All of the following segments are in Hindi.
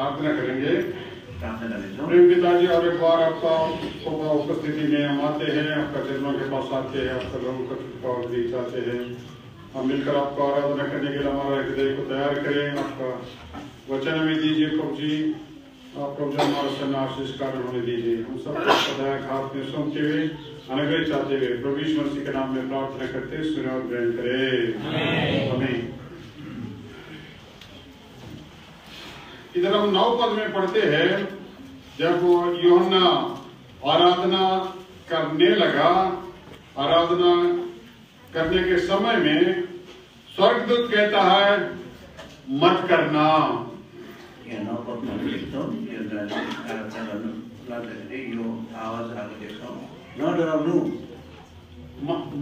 प्रार्थना करेंगे। प्रेम पिताजी और एक बार आपका आपका उपस्थिति में हम आते हैं आपका चरणों के पास आते हैं आपका लोगों का कृपा चाहते हैं। हम मिलकर आपको आराधना करने के लिए हमारा हृदय को तैयार करें आपका वचन हमें दीजिए प्रभु जी। आप प्रभु जी हमारा सन्न आशीष कारण होने दीजिए। हम सब सदायक हाथ में सौंपते हुए अनुग्रह चाहते हुए प्रभु मसीह के नाम में प्रार्थना करते सुने और ग्रहण करें। आमीन। इधर हम नौ पद में पढ़ते हैं। जब योहन्ना आराधना करने लगा आराधना करने के समय में स्वर्गदूत कहता है मत करना।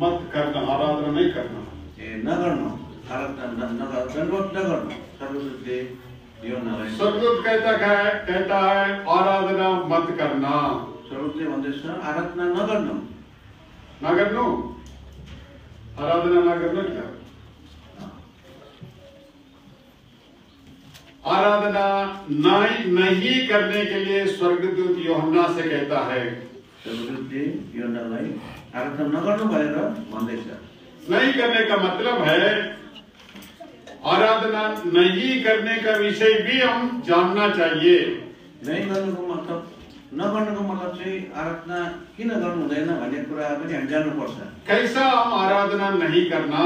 मत करना आराधना नहीं करना। ए नगर्नु आराधना नगर्नु सर्वदूतले स्वर्गदूत कहता है कहता है आराधना मत करना। सर्वदूतले भन्दैछ आराधना नगर्नु ना करनो? आराधना ना करना क्या? आराधना नहीं नहीं करने के लिए स्वर्गदूत योहन्ना से कहता है। सर्वदूतले यो नलाई आराधना नगर्नु भनेर भन्दैछ नहीं करने का मतलब है आराधना नहीं करने का विषय भी हम जानना चाहिए। नै गर्नुको मतलब नगर्नुको मतलब चाहिँ आराधना किन गर्नु हुँदैन भन्ने कुरा पनि हामी जान्नुपर्छ कैसा हम आराधना नहीं करना?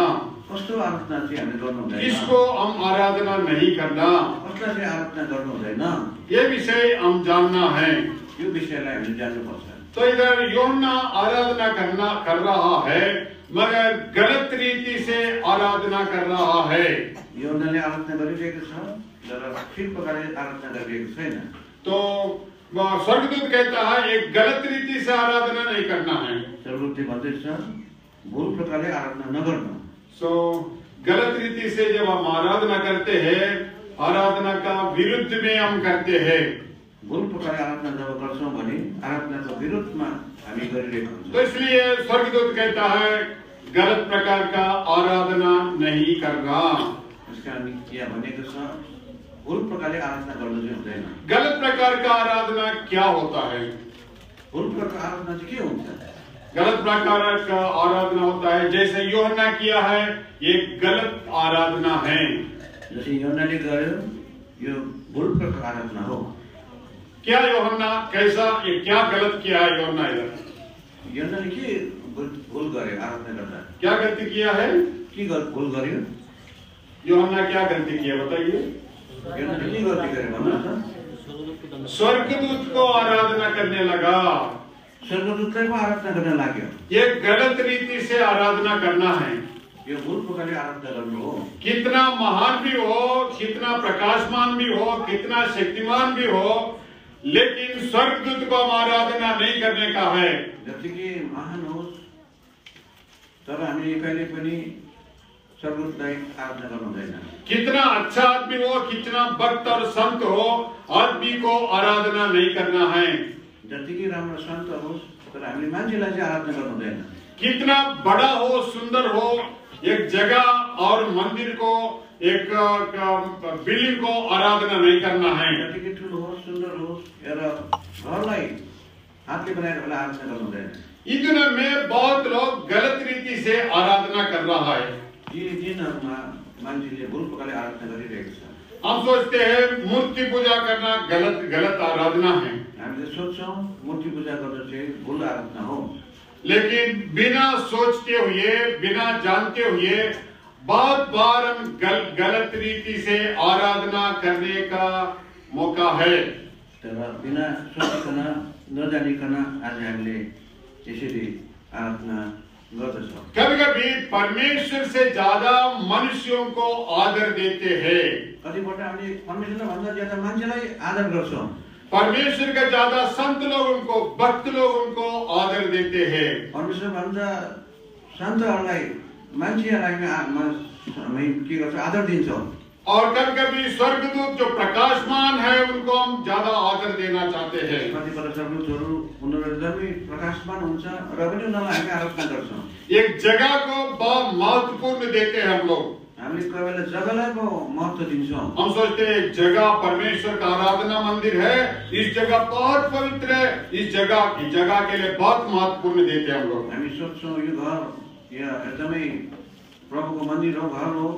कस्तो आराधना चाहिँ हामीले गर्नु हुँदैन किसको हम आराधना नहीं करना? कसलाई चाहिँ आराधना गर्नु हुँदैन ये विषय हम जानना है। यो विषयलाई हामीले जान्नुपर्छ तो इधर योना आराधना करना कर रहा है। मगर गलत रीति से आराधना कर रहा है। तो स्वर्गदूत कहता है एक गलत रीति से आराधना नहीं करना है। भुल प्रकारले आराधना नगर्नु सो गलत रीति से जब हम आराधना करते हैं आराधना का विरुद्ध में हम करते हैं। भुल प्रकार आराधना जब गर्छौँ भने आराधनाको विरुद्धमा हामी गरिरहेको तो इसलिए स्वर्गदूत कहता है गलत प्रकार का आराधना नहीं करना। चाहिँ गलत प्रकार का आराधना क्या होता है? गलत प्रकार का आराधना होता है जैसे योहन्ना किया है ये गलत आराधना है। जस्तै योनाले गर्यो यो भुल प्रकार आराधना हो। क्या योहन्ना कैसा ये क्या गलत किया है योहन्ना इधर? योनाले के भुल भुल गर्यो आराधना गर्दा क्या गलती किया है? के गर भुल गर्यो योहन्ना क्या गलती किया बताइए। के गल्ती गर्यो भन्नुहोस् स्वर्गदूत को आराधना करने लगा। स्वर्गदूतलाई पो आराधना गर्न लाग्यो ये गलत रीति से आराधना करना है। यो भुल प्रकारले आराधना गर्नु हो। कितना महान भी हो कितना प्रकाशमान भी हो कितना शक्तिमान भी हो लेकिन स्वर्गदूत को हम आराधना नहीं करने का है। जतिकै महान होस् तर हामीले कहिले पनि स्वर्गदूतलाई आराधना गर्नु हुँदैन कितना अच्छा आदमी हो कितना भक्त और संत हो आदमी को आराधना नहीं करना है। जतिकै राम्रो सन्त होस् तर हामीले मान्छेलाई चाहिँ आराधना गर्नु हुँदैन कितना बड़ा हो सुंदर हो एक जगह और मंदिर को एक बिल्डिंग को आराधना नहीं करना है। जतिकै ठुलो होस् सुन्दर होस् एउटा घरलाई हातले बनाएर आराधना गर्नु हुँदैन दिनों में बहुत लोग गलत रीति से आराधना कर रहा है। यी दिनहरूमा मान्छेले भुल प्रकारले आराधना गरिरहेको छ हम सोचते हैं मूर्ति पूजा करना गलत गलत आराधना है। हामीले सोध्छौँ मूर्ति पूजा गर्नु चाहिँ भुल आराधना हो। लेकिन बिना सोचते हुए बिना जानते हुए बहुत बार हम गल, गलत रीति से आराधना करने का मौका है। तर बिना सोचिकन नजानिकन आज हामीले यसरी आराधना गर्दछौँ कभी कभी परमेश्वर से ज़्यादा मनुष्यों को आदर देते हैं। कतिपल्ट हामीले परमेश्वरलाई भन्दा ज़्यादा मान्छेलाई आदर गर्छौँ परमेश्वर का ज़्यादा संत लोग उनको भक्त लोग उनको आदर देते हैं। परमेश्वर भन्दा सन्तहरूलाई मान्छेहरूलाई हामी के गर्छौँ आदर दिन्छौँ और कभी कभी स्वर्गदूत जो प्रकाशमान है उनको हम ज़्यादा आदर देना चाहते हैं। प्रकाशमान एक जगह को बहुत महत्वपूर्ण देते हैं हम लोग। हामीले कोही बेला जग्गालाई पो महत्त्व दिन्छौँ। हम सोचते हैं जगह परमेश्वर का आराधना मंदिर है इस जगह बहुत पवित्र है इस जगह की जगह के लिए बहुत महत्वपूर्ण देते हैं हम लोग। हामी सोध्छौँ यो घर या एकदमै प्रभुको मंदिर हो घर हो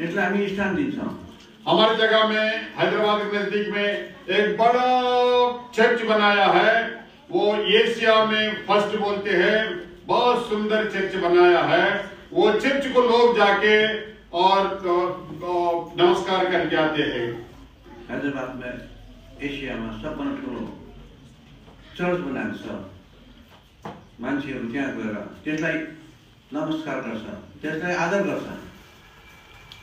यसलाई हामी स्थान दिन्छौँ हमारी जगह में हैदराबाद के नज़दीक में एक बड़ा चर्च बनाया है। वो एशिया में फ़र्स्ट बोलते हैं। बहुत सुंदर चर्च बनाया है। वो चर्च को लोग जाके और अ, अ, नमस्कार करके आते हैं। हैदराबादमा एसियामा सबभन्दा ठुलो चर्च बनाएको छ मान्छेहरू त्यहाँ गएर त्यसलाई नमस्कार गर्छ त्यसलाई आदर गर्छ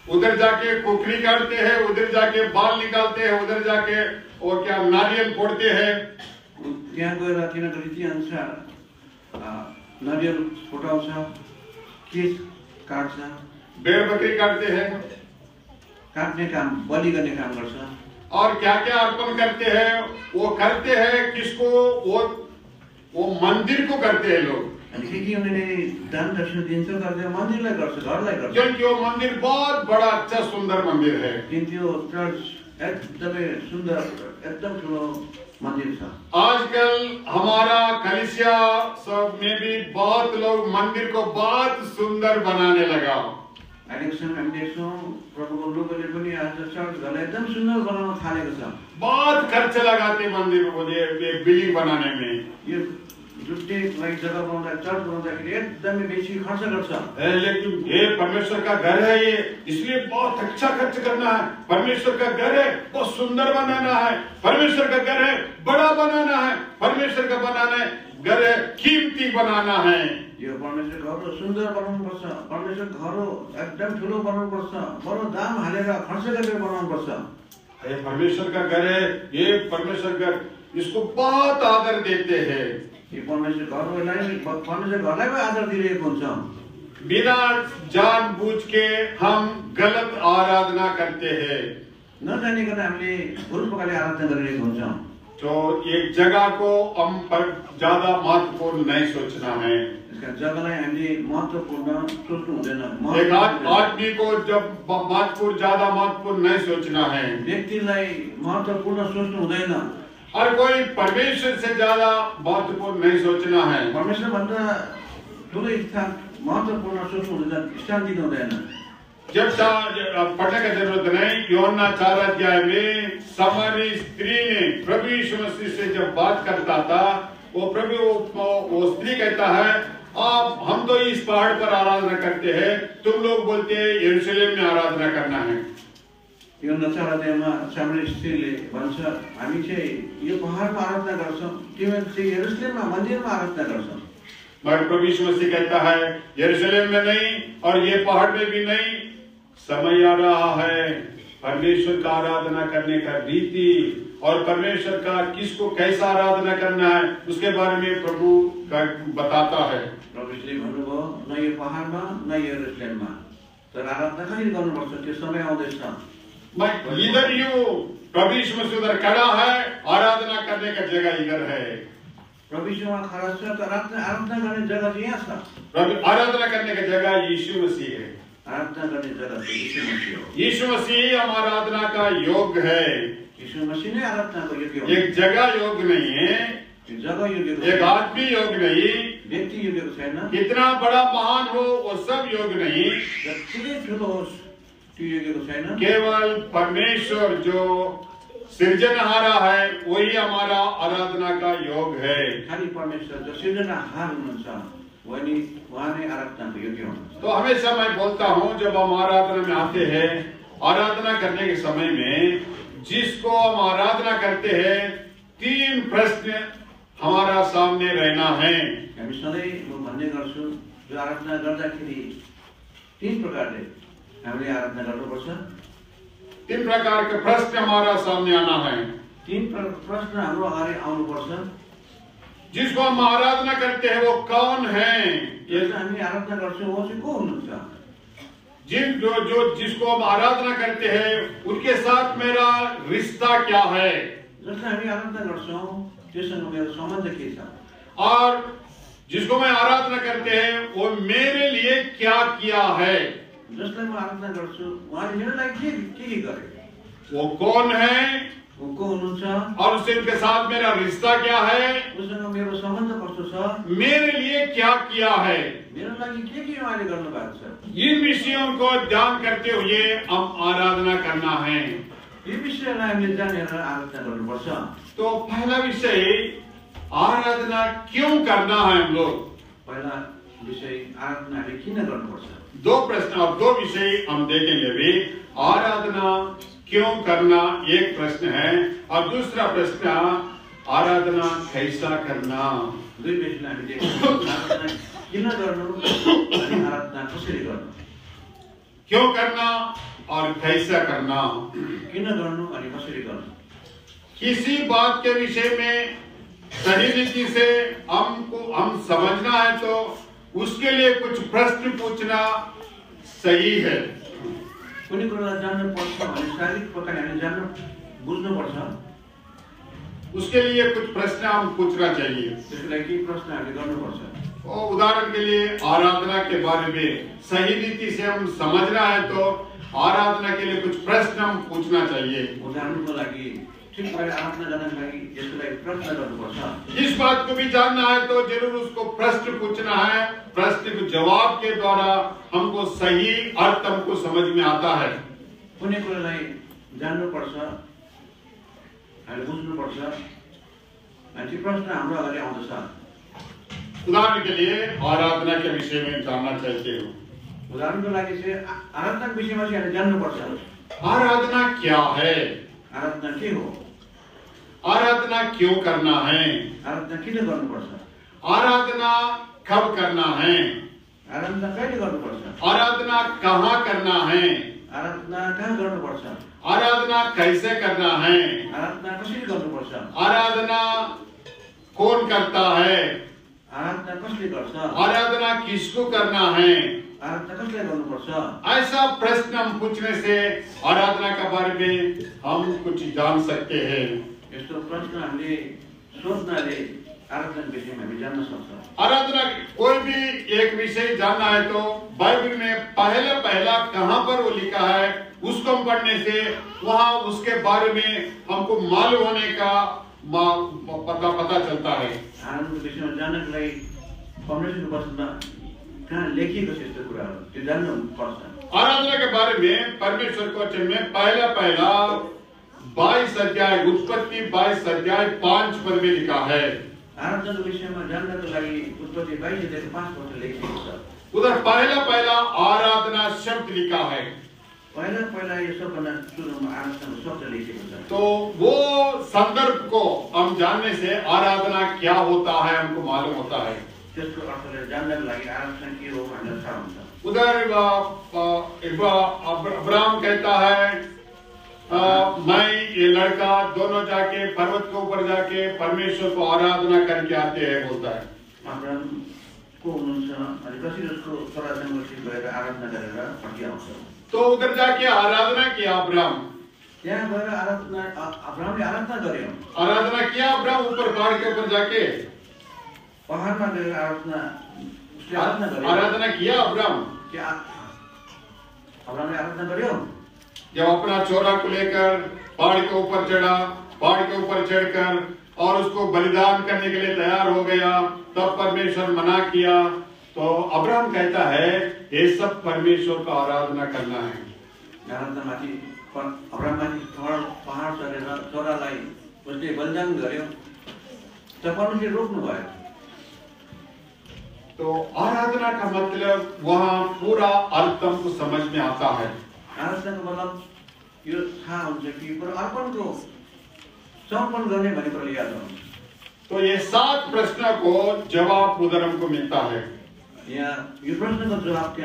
उधर जाके कुकरी काटते हैं उधर जाके बाल निकालते हैं उधर जाके वो क्या नारियल फोड़ते हैं। त्यहाँ गएर तिनीहरूको रीति अनुसार अ, नरिवल फुटाउँछ केस काट्छ भेड़ बकरी काटते हैं। काट्ने काम बलि गर्ने काम गर्छ और क्या क्या अर्पण करते हैं वो करते हैं किसको? वो वो मंदिर को करते हैं लोग। दान क्योंकि वो मंदिर बहुत बड़ा अच्छा सुंदर मंदिर है चर्च एकदमै एकदम ठुलो आजकल हमारा कलिसिया सब में भी बहुत लोग मंदिर को बहुत सुंदर बनाने लगा अहिलेको हामी देख्छौँ प्रभुको लोकहरूले पनि आज चर्च एकदम सुन्दर बनाउन थालेको छ बहुत खर्च लगाते मंदिर को बिल्डिंग बनाने में यो जुट्टेलाई जग्गा बनाउँदा चर्च बनाउँदाखेरि एकदमै बेसी खर्च गर्छ ए, लेकिन ये परमेश्वर का घर है ये इसलिए बहुत अच्छा खर्च करना है। परमेश्वर का घर है बहुत सुंदर बनाना है। परमेश्वर का घर है बड़ा बनाना है। परमेश्वर का बनाना है घर है कीमती बनाना है। यो परमेश्वर घर हो सुन्दर बनाउनुपर्छ परमेश्वर घर हो एकदम ठुलो बनाउनुपर्छ बडो दाम हालेर खर्च गरेर बनाउनुपर्छ ये परमेश्वर का घर है ये परमेश्वर घर इसको बहुत आदर देते हैं। यो परमेश्वर घर परमेश्वर घरलाई पो आदर दिइरहेको हुन्छ। बिना जानबूझ के हम गलत आराधना करते हैं। नजानिकन हामीले भुल प्रकारले आराधना गरिरहेको हुन्छौँ। तो एक जगह को हम पर ज़्यादा महत्वपूर्ण नहीं सोचना है। हामीले सोच्नु हुँदैन। एक। आदमी को जब महत्वपूर्ण ज़्यादा महत्वपूर्ण नहीं सोचना है। व्यक्तिलाई महत्त्वपूर्ण सोच्नु हुँदैन। और कोई परमेश्वर से ज़्यादा महत्वपूर्ण नहीं सोचना है। परमेश्वरभन्दा ठुलो स्थान महत्त्वपूर्ण सोच्नु हुँदैन स्थान दिनु हुँदैन। जब पढ़ने का ज़रूरत नहीं योना चार अध्याय में समरी स्त्री ने प्रभु यीशु मसीह से जब बात करता था वो प्रभु वो, वो स्त्री कहता है आप हम तो इस पहाड़ पर आराधना करते हैं। तुम लोग बोलते हैं यरूशलेम में आराधना करना है। यो नचार अध्यायमा सामने स्त्रीले भन्छ हामी चाहिँ यो पहाडमा आराधना गर्छौँ। तिमीहरू चाहिँ यरुसलेममा मन्दिरमा आराधना गर्छौँ। मगर प्रभु यीशु मसीह कहता है यरूशलेम में नहीं और ये पहाड़ में भी नहीं समय आ रहा है। परमेश्वर का आराधना करने का रीति और परमेश्वर का किसको कैसा आराधना करना है उसके बारे में प्रभु बताता है। न यो पहाडमा न यरुसलेममा। तर आराधना कसरी गर्नुपर्छ? त्यो समय आउँदैछ। मैं इधर ही हूँ प्रभु यीशु मसीह उधर खड़ा है आराधना करने का जगह इधर है। प्रभुजीमा खडा छ तर आराधना आराधना गर्ने जग्गा चाहिँ यहाँ छ प्रभु आराधना करने का जगह यीशु मसीह है। आराधना गर्ने जग्गा चाहिँ यीशु मसीह यीशु मसीह हम आराधना का योग्य है। यीशु मसीह नै आराधनाको योग्य हो एक जगह योग्य नहीं है। त्यो जग्गा योग्यको एक आदमी योग्य नहीं। व्यक्ति योग्यको छैन कितना बड़ा महान हो वो सब योग्य नहीं। केवल परमेश्वर जो सृजनहारा है वही हमारा आराधना का योग है। खालि परमेश्वर जो सृजनाहार तो हमेशा मैं बोलता हूँ जब हम आराधना में आते हैं आराधना करने के समय में जिसको हम आराधना करते हैं तीन प्रश्न हमारा सामने रहना है। हामी सधैँ म भन्ने गर्छु जो आराधना गर्दाखेरि तिन प्रकारले हामीले आराधना गर्नुपर्छ तीन प्रकार के प्रश्न हमारा सामने आना है। तिन प्र- प्रश्न हाम्रो अगाडि आउनुपर्छ जिसको हम आराधना करते हैं वो कौन है? जसलाई हामी आराधना गर्छौँ उहाँ चाहिँ को हुनुहुन्छ जिन जो जो जिसको हम आराधना करते हैं उनके साथ मेरा रिश्ता क्या है? जसलाई हामी आराधना गर्छौँ त्योसँग मेरो सम्बन्ध के छ और जिसको मैं आराधना करते हैं वो मेरे लिए क्या किया है? आराधना गर्छु उहाँले के के के गरे वो कौन है? ऊ को हुनुहुन्छ और उससे इनके साथ मेरा रिश्ता क्या है? उसँग मेरो सम्बन्ध कस्तो छ मेरे लिए क्या किया है? मेरो लागि के के उहाँले गर्नुभएको छ इन विषयों को ध्यान करते हुए हम आराधना करना है। ये विषयलाई हामीले जानेर आराधना गर्नुपर्छ तो पहला विषय आराधना क्यों करना है हम लोग? पहला विषय आराधना किन गर्नुपर्छ दो प्रश्न और दो विषय हम देखेंगे भी आराधना क्यों करना एक प्रश्न है और दूसरा प्रश्न आराधना कैसा करना? क्यों करना और कैसा करना? किन गर्नु अनि कसरी गर्नु? किसी बात के विषय में सही रीति से हमको हम समझना है तो उसके लिए कुछ प्रश्न पूछना सही है। कुनै कुरालाई जान्नु पर्छ भने शारीरिक प्रकारले हामीले जान्नु बुझ्नुपर्छ उसके लिए कुछ प्रश्न हम पूछना चाहिए। त्यसको लागि केही प्रश्न हामीले गर्नुपर्छ और उदाहरण के लिए आराधना के बारे में सही रीति से हम समझना है तो आराधना के लिए कुछ प्रश्न हम पूछना चाहिए। उदाहरण को लागि ठिक आराधना लागि प्रश्न इस बात को भी जानना है तो ज़रूर उसको प्रश्न पूछना है। प्रश्न के जवाब के द्वारा हमको सही अर्थ हमको समझ में आता है। कुनै कुरालाई जान्नुपर्छ हामीले बुझ्नुपर्छ अनि त्यो प्रश्न हाम्रो अगाडि आउँदछ उदाहरण के लिए आराधना के विषय में जानना चाहते हो। उदाहरणको लागि चाहिँ आ- आराधनाको विषयमा चाहिँ हामीले जान्नुपर्छ आराधना क्या है? आराधना के हो आराधना क्यों करना है? आराधना किन गर्नुपर्छ आराधना कब करना है? आराधना कहिले गर्नुपर्छ आराधना कहाँ करना है? आराधना कहाँ गर्नुपर्छ आराधना कैसे करना है? आराधना कसरी गर्नुपर्छ आराधना कौन करता है? आराधना कसले गर्छ? आराधना किसको करना है? आराधना कसलाई गर्नुपर्छ? ऐसा प्रश्न हम पूछने से आराधना के बारे में हम कुछ जान सकते हैं। यस्तो प्रश्न हामीले सोध्नाले सक्छ। आराधना कोई भी एक विषय जानना है तो बाइबल में पहले पहला कहाँ पर वो लिखा है उसको हम पढ़ने से वहाँ उसके बारे में हमको मालूम होने का पता पता चलता है। आनन्दको विषयमा जान्नको लागि परमेश्वरको वचनमा कहाँ लेखिएको छ यस्तो कुराहरू त्यो जान्नु पर्छ आराधना के बारे में परमेश्वर को वचन में पहला पहला बाईस अध्याय उत्पत्ति बाईस अध्याय पाँच पद में लिखा है। आराधनाको विषयमा जान्नको लागि उत्पत्ति बाइस अध्यायको पाँच पत्र लेखिएको छ उधर पहला पहला आराधना शब्द लिखा है। पहिला पहिला यो तो वो संदर्भ को हम जानने से आराधना क्या होता है हमको मालूम होता है। त्यसको अर्थलाई जान्नको लागि आराधना के हो। भनेर थाहा हुन्छ उधर अब्राहम कहता है अ, मैं ये लड़का दोनों जाके पर्वत के ऊपर जाके परमेश्वर को आराधना करके आते हैं बोलता है। अब्राहम को हुनुहुन्छ अनि कसरी उसको छोरासँग गएर आराधना गरेर फर्किआउँछ तो उधर जाके आराधना किया अब्राहम त्यहाँ गएर आराधना अ- अब्राहमले आराधना गर्यो आराधना किया अब्राहम ऊपर पहाड़ के ऊपर जाके। पहाडमा गएर आराधना उसले आराधना गर्यो आराधना किया अब्राहम के आ- अब्राहमले आराधना गर्यो जब अपना चोरा को लेकर पहाड़ के ऊपर चढ़ा पहाड़ के ऊपर चढ़कर और उसको बलिदान करने के लिए तैयार हो गया तब परमेश्वर मना किया। तो अब्राहम कहता है ये सब परमेश्वर का आराधना करना है। त तो आराधना का मतलब वहाँ पूरा अर्थ हमको समझ में आता है। आराधनाको मतलब यो कि समर्पण कुराले याद तो ये सात प्रश्न को जवाब उधर हमको मिलता है। यो जवाब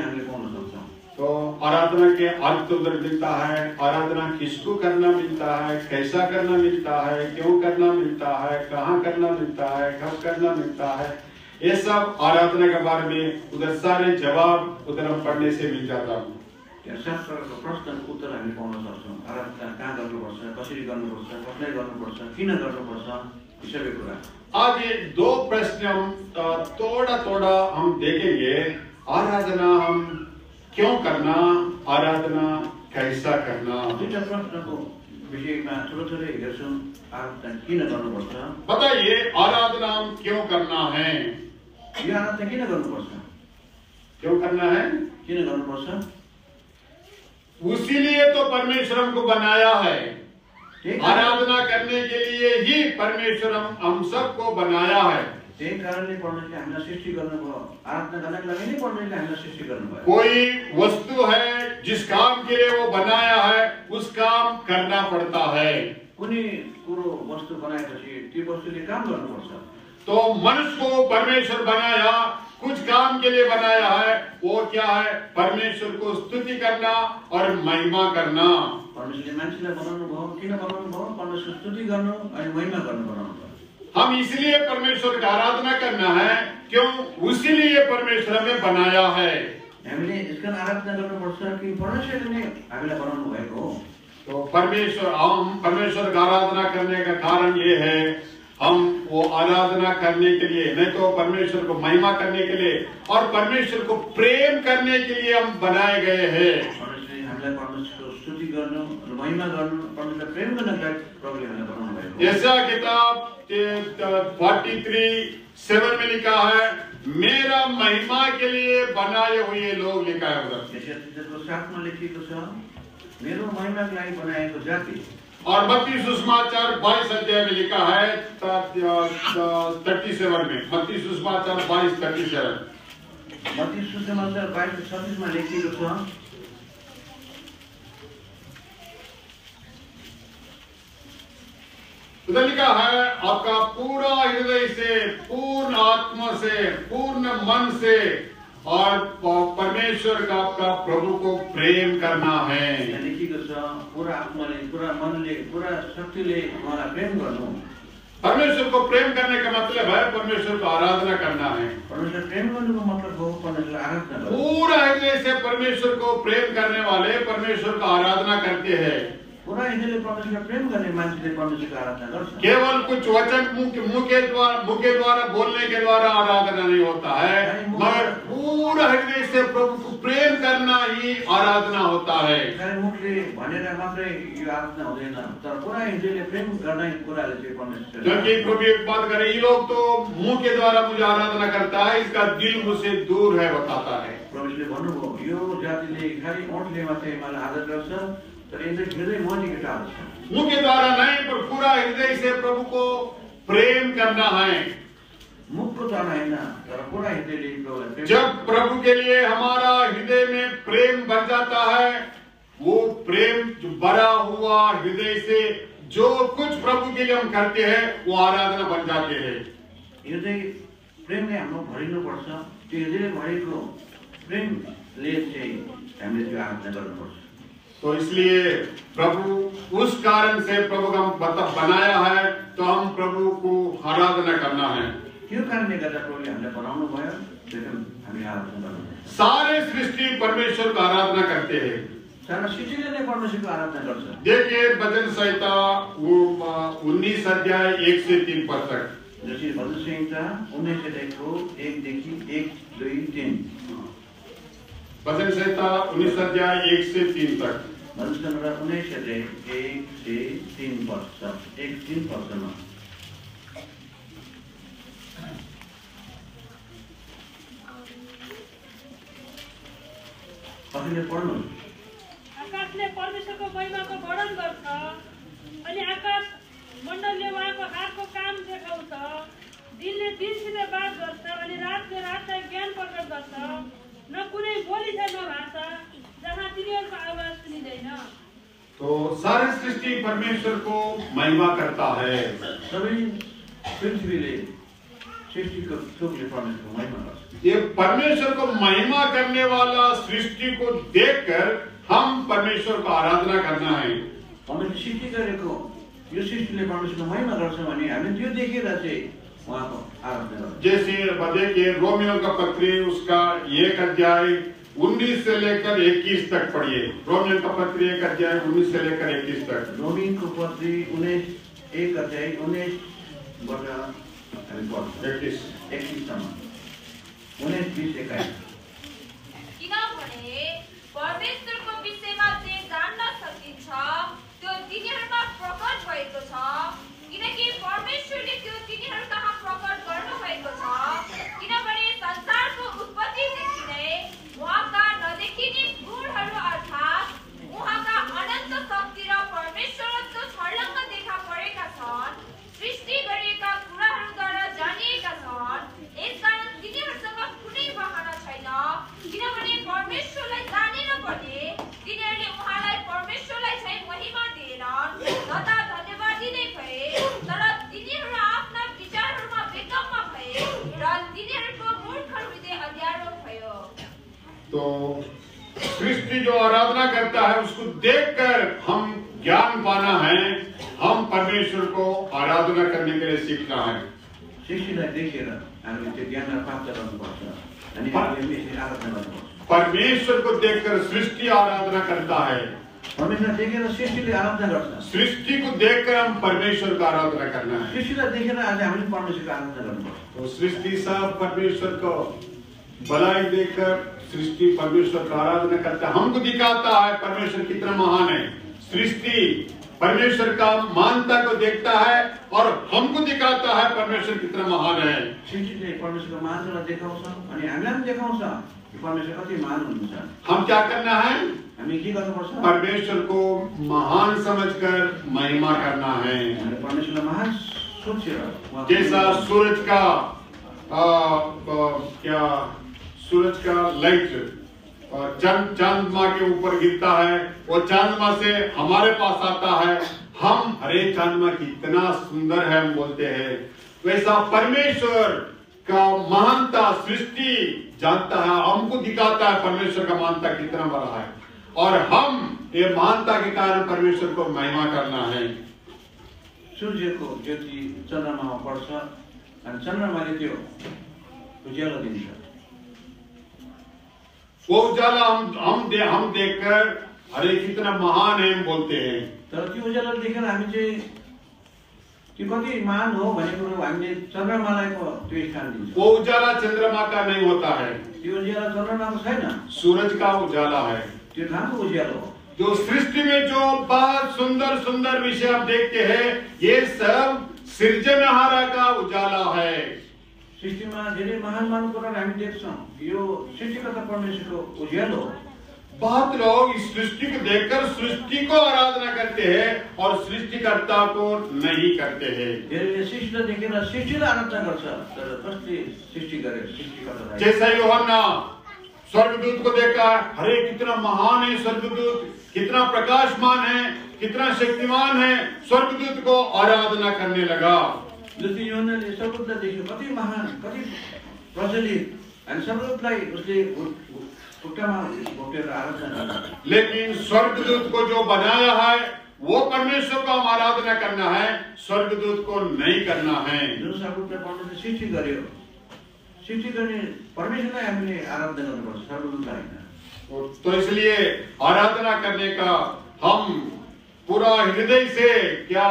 तो आराधना के अर्थ उधर मिलता है आराधना किसको करना मिलता है कैसा करना मिलता है क्यों करना मिलता है कहाँ करना मिलता है कब करना मिलता है ये सब आराधना के बारे में उधर सारे जवाब उधर हम पढ़ने से मिल जाता हूँ। प्रकारको प्रश्नको उत्तर हामी पाउन सक्छौँ आराधना कहाँ गर्नुपर्छ कसरी गर्नुपर्छ कसलाई गर्नुपर्छ किन गर्नुपर्छ आज ये दो प्रश्न हम थोड़ा थोड़ा हम देखेंगे आराधना हम क्यों करना आराधना कैसा करना बताइए आराधना हम क्यों करना है यो आराधना किन गर्नुपर्छ क्यों करना है किन गर्नुपर्छ उसीलिए तो परमेश्वर हमको बनाया है आराधना करने के लिए ही परमेश्वर हम हम सबको बनाया है। त्यही कारणले परमेश्वरले हामीलाई सृष्टि गर्नुभयो आराधना गर्नको लागि नै परमेश्वरले हामीलाई सृष्टि गर्नुभयो कोई वस्तु है जिस काम के लिए वो बनाया है उस काम करना पड़ता है। कुनै कुरो वस्तु बनाएपछि त्यो वस्तुले काम गर्नुपर्छ तो मनुष्य को परमेश्वर बनाया कुछ काम के लिए बनाया है वो क्या है? परमेश्वर को स्तुति करना और महिमा करना। हम इसलिए परमेश्वर का आराधना करना है क्यों? उसीलिए परमेश्वर हमें बनाया है। हामीले यसका आराधना गर्नुपर्छ कि परमेश्वरले नै हामीलाई बनाउनु भएको हो तो परमेश्वर हम परमेश्वर का आराधना करने का कारण ये है हम वो आराधना करने के लिए नहीं तो परमेश्वर को महिमा करने के लिए और परमेश्वर को प्रेम करने के लिए हम बनाए गए हैं। ऐसा किताब फोर्टी थ्री सेवन में लिखा है मेरा महिमा के लिए बनाए हुए लोग लिखा है मेरो महिमाको लागि बनाएको जाति और बत्तीस सुषमाचार बाईस अध्याय में लिखा है थर्टी सेवन में। बत्तीस सुषमाचार बाईस थर्टी सेवन बत्तिस सुसमाचार बाइस छत्तिसमा लेखिएको छ उधर लिखा है आपका पूरा हृदय से पूर्ण आत्मा से पूर्ण मन से और परमेश्वर का आपका प्रभु को प्रेम करना है। पुरा आत्माले पुरा मनले पुरा शक्तिले उहाँलाई प्रेम गर्नु। परमेश्वर को प्रेम करने का मतलब है परमेश्वर को आराधना करना है। परमेश्वर प्रेम गर्नुको मतलब हो परमेश्वरलाई आराधना पूरा हृदय से परमेश्वर को प्रेम करने वाले परमेश्वर को आराधना करते हैं। पुरा प्रेम आराधना गर्छ। केवल कुछ वचन मुँह के द्वारा मुँह के द्वारा बोलने के द्वारा आराधना नहीं होता है मगर पूरा हृदय से प्रभु को प्रेम करना ही आराधना होता है। खालि मुखले भनेर मात्रै यो आराधना हुँदैन तर पुरा हृदयले प्रेम गर्ने कुराले चाहिँ परमेश्वर क्योंकि प्रभु एक बात करे ये लोग तो मुँह के द्वारा मुझे आराधना करता है इसका दिल मुझसे दूर है बताता है। भन्नुभयो यो जातिले खालि ओठले मात्रै मलाई आदर गर्छ तर यिनीहरू हृदय मदेखि टाढो मुँह के द्वारा नहीं पर पूरा हृदय से प्रभु को प्रेम करना है। प्रभुलाई प्रेम जब प्रभु के लिए हमारा हृदय में प्रेम बन जाता है वो प्रेम जो भरा हुआ हृदय से जो कुछ प्रभु के लिए हम करते हैं वो आराधना बन जाते हैं। हृदय प्रेमले हाम्रो भरिनुपर्छ त्यो हृदयले भरेको प्रेमले चाहिँ हामीले त्यो आराधना गर्नुपर्छ तो इसलिए प्रभु उस कारण से प्रभु का मतलब बनाया है तो हम प्रभु को आराधना करना है। त्यो कारणले गर्दा प्रभुले हामीलाई बनाउनु भयो त्यही कारण हामीले आराधना सारे सृष्टि परमेश्वर का आराधना करते हैं। सारा सृष्टिले नै परमेश्वरको आराधना गर्छ देखिए भजन संहिता वो उन्नीस अध्याय एक से तीन पद तक। जसरी भजन संहिता उन्नाइस अध्यायको एकदेखि एक दुई तिन। भजन संहिता उन्नीस अध्याय एक से तीन तक भजन संहिता उन्नाइस अध्याय एक से तिन पद एक तिन पदसम्म कसैले पढ्नु आकाशले परमेश्वरको महिमाको वर्णन गर्छ अनि आकाश मण्डलले उहाँको हातको काम देखाउँछ दिनले दिनसित बात गर्छ अनि रातले रातलाई ज्ञान प्रकट गर्छ न कुनै बोली छ न भाषा जहाँ तिनीहरूको आवाज़ सुनिँदैन। तो सारी सृष्टि परमेश्वर को महिमा करता है। सबै पृथ्वीले सृष्टिको थोकले परमेश्वरको महिमा गर्छ। ये परमेश्वर को महिमा करने वाला सृष्टि को देखकर हम परमेश्वर को आराधना करना है। हामीले सृष्टि गरेको यो सृष्टिले परमेश्वरको महिमा गर्छ भने हामीले त्यो देखेर चाहिँ जैसे देखिए रोमियो का पत्री उसका एक अध्याय 19 से लेकर 21 तक पढ़िए। रोमियो का पत्री एक अध्याय 19 से लेकर 21 तक। रोमिनको पत्री उन्नाइस एक अध्याय हामी पढ्छौँ 21 एकतिससम्म उन्नाइस बिस एक्काइस किनभने परमेश्वरको विषयमा जे जान्न सकिन्छ त्यो तिनीहरूमा प्रकट भएको छ किनकि परमेश्वरले त्यो तिनीहरू कहाँ प्रकट गर्नुभएको छ किनभने संसारको उत्पत्तिदेखि नै उहाँका नदेखिने गुणहरू अर्थात् उहाँका अनन्त शक्ति र परमेश्वरत्व छर्लङ्ग देखा परेका छन् सृष्टि गरिएका कुराहरूद्वारा जानिएका छन् यसकारण तिनीहरूसँग कुनै बहाना छैन परमेश्वरलाई जानेन भने तिनीहरूले उहाँलाई परमेश्वरलाई चाहिँ महिमा दिएनन्। तथा धन्यवादी नै भए तर तिनीहरू आफ्ना विचारहरूमा बेकममा भए र तिनीहरूको मूर्ख हृदय अँध्यारो भयो। तो सृष्टि जो आराधना करता है उसको देखकर हम ज्ञान पाना है हम परमेश्वर को आराधना करने के लिए सीखना है। सृष्टिलाई देखेर हामीले त्यो ज्ञानलाई प्राप्त गर्नुपर्छ। अनि हामीले आराधना गर्नुपर्छ। परमेश्वर को देखकर सृष्टि आराधना करता है। परमेश्वर देखेर सृष्टिले आराधना गर्छ सृष्टि को देखकर हम परमेश्वर का आराधना करना है। सृष्टिलाई देखेर आज हामीले परमेश्वरको आराधना गर्नुपर्छ तो सृष्टि सब परमेश्वर को भलाई देखकर सृष्टि परमेश्वर का आराधना करता है। हमको दिखाता है परमेश्वर कितना महान है। सृष्टि परमेश्वर का मानता को देखता है और हमको दिखाता है परमेश्वर कितना महान है। सृष्टिले परमेश्वरको महानतालाई देखाउँछ अनि हामीलाई पनि देखाउँछ हम क्या करना है? परमेश्वर को महान समझकर महिमा करना है। जैसा सूरज का आ, आ, क्या सूरज का लाइट और चंद चंद्रमा के ऊपर गिरता है वो चंद्रमा से हमारे पास आता है। हम अरे चंद्रमा कितना सुंदर है हम बोलते हैं। वैसा परमेश्वर का महानता सृष्टि जानता है हमको दिखाता है परमेश्वर का मानता कितना बड़ा है। और हम ये महानता के कारण परमेश्वर को महिमा करना है। सूर्यको ज्योति चन्द्रमामा पर्छ अनि चन्द्रमाले त्यो उज्यालो दिन्छ वो उजाला हम हम दे, हम देखकर अरे कितना महान है बोलते हैं। तर त्यो उज्यालो देखेर हामी चाहिँ त्यो कति महान हो भन्ने कुरो हामीले चन्द्रमालाई त्यो स्थान दिन्छ। वो उजाला चंद्रमा का नहीं होता है। त्यो उज्यालो चन्द्रमाको छैन। सूरज का उजाला है। त्यो उज्यालो हो? जो सृष्टि में जो बहुत सुंदर सुंदर विषय आप देखते हैं ये सब सृजनहारा का उजाला है। सृष्टिमा धेरै महान महान कुराहरू हामी देख्छौँ। यो सृष्टिकर्ता परमेश्वरको उज्यालो हो। बहुत लोग इस सृष्टि को देखकर सृष्टि को आराधना करते हैं और सृष्टिकर्ता को नहीं करते हैं। जैसा योहन्ना स्वर्गदूत को देखा अरे कितना महान है स्वर्गदूत! कितना प्रकाशमान है! कितना शक्तिमान है! स्वर्गदूत को आराधना करने लगा। जस्तै देख्यो कति महान कति प्रचलित। अनि सर्वदूतलाई उसले लेकिन स्वर्गदूत को जो बनाया है वो परमेश्वर को हम आराधना करना है स्वर्गदूत को नहीं करना है। जुन सर्वदूतलाई परमेश्वरले सृष्टि गर्यो सृष्टि गर्ने परमेश्वरलाई हामीले आराधना गर्नुपर्छ सर्वदूतलाई होइन तो इसलिए आराधना करने का हम पूरा हृदय से क्या